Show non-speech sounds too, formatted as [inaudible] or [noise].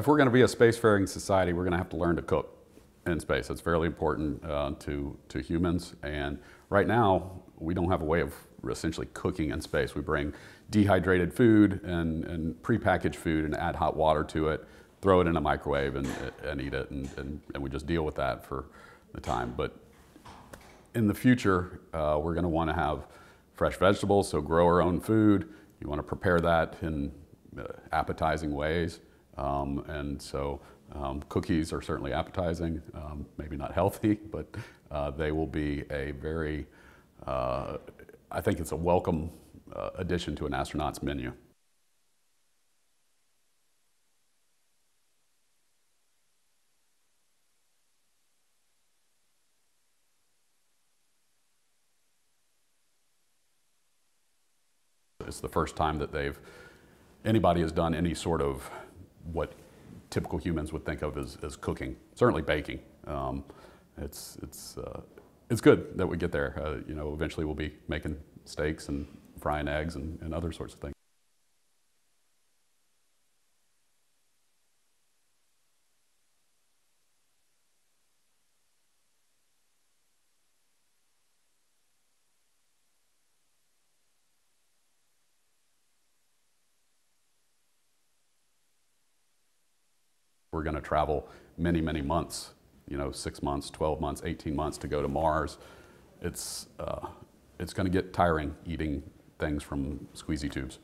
if we're going to be a spacefaring society, we're going to have to learn to cook in space. It's fairly important uh, to, to humans. And right now, we don't have a way of essentially cooking in space. We bring dehydrated food and, and prepackaged food and add hot water to it, throw it in a microwave and, and eat it. And, and, and we just deal with that for the time. But in the future, uh, we're going to want to have fresh vegetables, so grow our own food. You want to prepare that in uh, appetizing ways. Um, and so um, cookies are certainly appetizing, um, maybe not healthy, [laughs] but uh, they will be a very, uh, I think it's a welcome uh, addition to an astronaut's menu. It's the first time that they've anybody has done any sort of what typical humans would think of as, as cooking, certainly baking. Um, it's, it's, uh, it's good that we get there. Uh, you know, eventually we'll be making steaks and frying eggs and, and other sorts of things. We're going to travel many, many months, you know, six months, 12 months, 18 months to go to Mars. It's, uh, it's going to get tiring eating things from squeezy tubes.